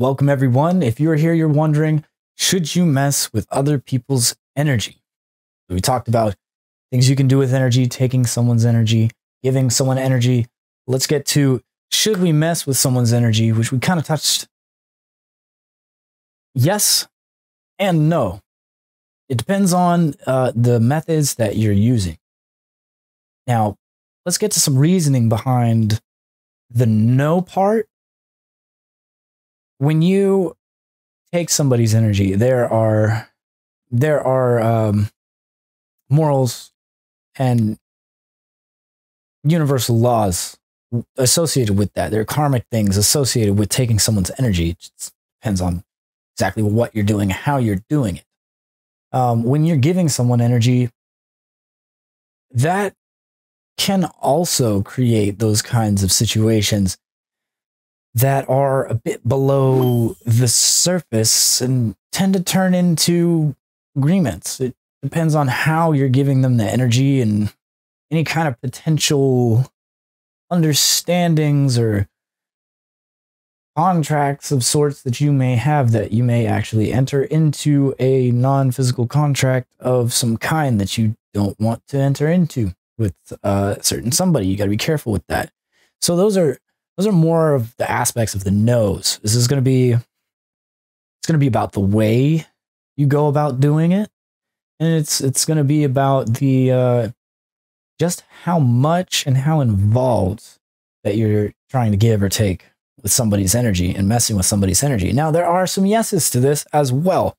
Welcome, everyone. If you're here, you're wondering should you mess with other people's energy? We talked about things you can do with energy, taking someone's energy, giving someone energy. Let's get to should we mess with someone's energy, which we kind of touched. Yes and no. It depends on uh, the methods that you're using. Now, let's get to some reasoning behind the no part. When you take somebody's energy, there are there are um, morals and universal laws associated with that. There are karmic things associated with taking someone's energy. It depends on exactly what you're doing, how you're doing it. Um, when you're giving someone energy, that can also create those kinds of situations that are a bit below the surface and tend to turn into agreements. It depends on how you're giving them the energy and any kind of potential understandings or contracts of sorts that you may have that you may actually enter into a non-physical contract of some kind that you don't want to enter into with uh, a certain somebody you got to be careful with that so those are those are more of the aspects of the nose this is going to be it's going to be about the way you go about doing it and it's it's going to be about the uh, just how much and how involved that you're trying to give or take with somebody's energy and messing with somebody's energy. Now, there are some yeses to this as well.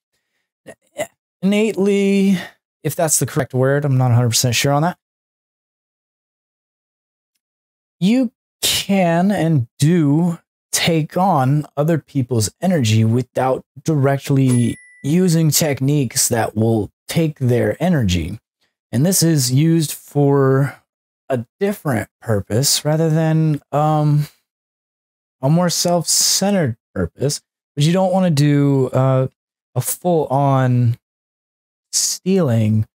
Innately, if that's the correct word, I'm not 100% sure on that. You can and do take on other people's energy without directly using techniques that will take their energy. And this is used for a different purpose rather than um, a more self centered purpose. But you don't want to do uh, a full on stealing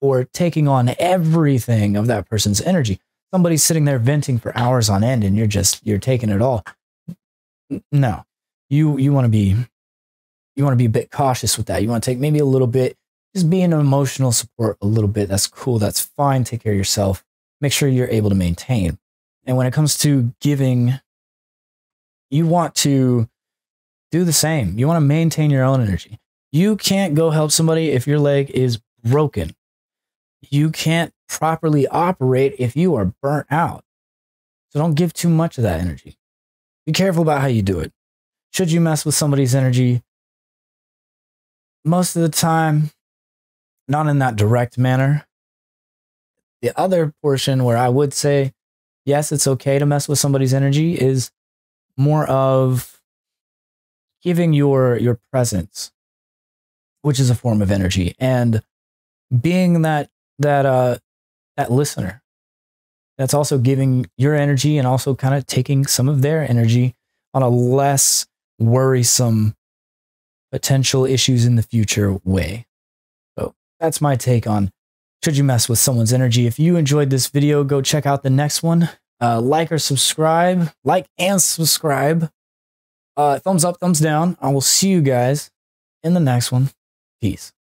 or taking on everything of that person's energy. Somebody's sitting there venting for hours on end and you're just you're taking it all. No. You you want to be you want to be a bit cautious with that. You want to take maybe a little bit just be an emotional support a little bit. That's cool. That's fine. Take care of yourself make sure you're able to maintain. And when it comes to giving, you want to do the same. You want to maintain your own energy. You can't go help somebody if your leg is broken. You can't properly operate if you are burnt out. So don't give too much of that energy. Be careful about how you do it. Should you mess with somebody's energy? Most of the time, not in that direct manner, the other portion where I would say, yes, it's okay to mess with somebody's energy is more of giving your your presence, which is a form of energy, and being that that uh that listener. That's also giving your energy and also kind of taking some of their energy on a less worrisome potential issues in the future way. So that's my take on should you mess with someone's energy. If you enjoyed this video, go check out the next one. Uh, like or subscribe. Like and subscribe. Uh, thumbs up, thumbs down. I will see you guys in the next one. Peace.